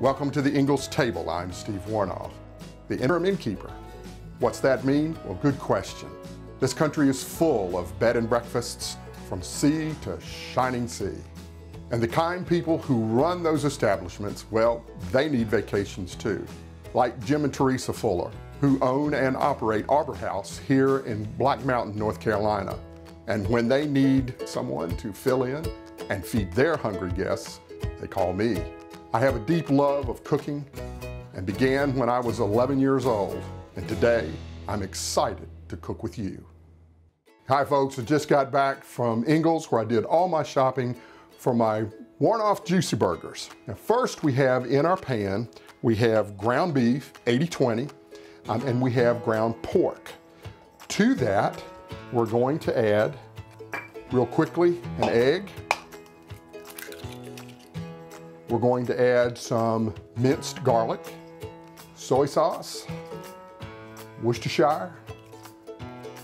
Welcome to the Ingles Table. I'm Steve Woronoff, the interim innkeeper. What's that mean? Well, good question. This country is full of bed and breakfasts from sea to shining sea. And the kind people who run those establishments, well, they need vacations too. Like Jim and Teresa Fuller, who own and operate Arbor House here in Black Mountain, North Carolina. And when they need someone to fill in and feed their hungry guests, they call me. I have a deep love of cooking and began when I was 11 years old. And today, I'm excited to cook with you. Hi folks, I just got back from Ingles where I did all my shopping for my Woronoff Juicy Burgers. Now first we have in our pan, we have ground beef, 80-20, um, and we have ground pork. To that, we're going to add, real quickly, an egg. We're going to add some minced garlic, soy sauce, Worcestershire,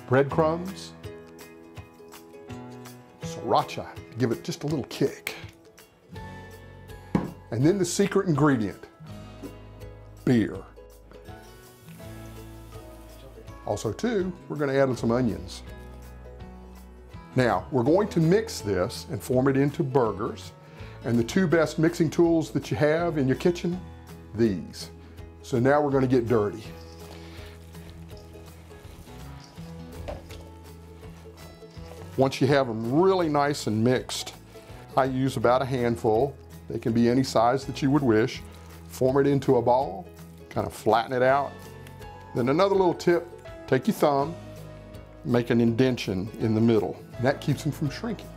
breadcrumbs, sriracha to give it just a little kick. And then the secret ingredient, beer. Also too, we're gonna add in some onions. Now, we're going to mix this and form it into burgers. And the two best mixing tools that you have in your kitchen, these. So now we're gonna get dirty. Once you have them really nice and mixed, I use about a handful. They can be any size that you would wish. Form it into a ball, kind of flatten it out. Then another little tip, take your thumb, make an indention in the middle. That keeps them from shrinking.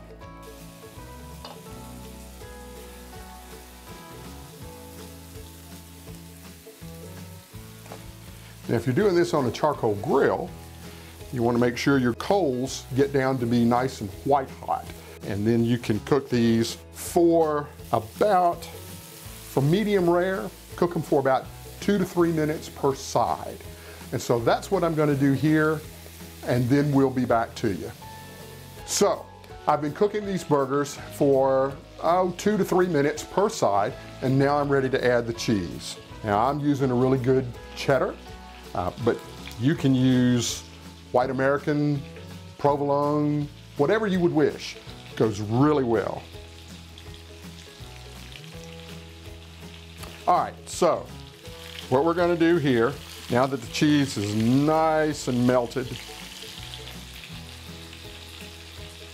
Now if you're doing this on a charcoal grill, you want to make sure your coals get down to be nice and white hot. And then you can cook these for about, for medium rare, cook them for about two to three minutes per side. And so that's what I'm going to do here, and then we'll be back to you. So, I've been cooking these burgers for, oh, two to three minutes per side, and now I'm ready to add the cheese. Now I'm using a really good cheddar, uh, but you can use white American, provolone, whatever you would wish. Goes really well. All right, so what we're gonna do here, now that the cheese is nice and melted,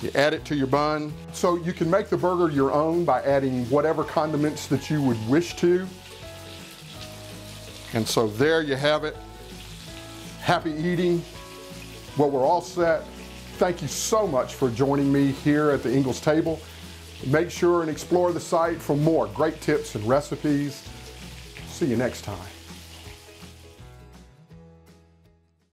you add it to your bun. So you can make the burger your own by adding whatever condiments that you would wish to. And so there you have it. Happy eating. Well, we're all set. Thank you so much for joining me here at the Ingles table. Make sure and explore the site for more great tips and recipes. See you next time.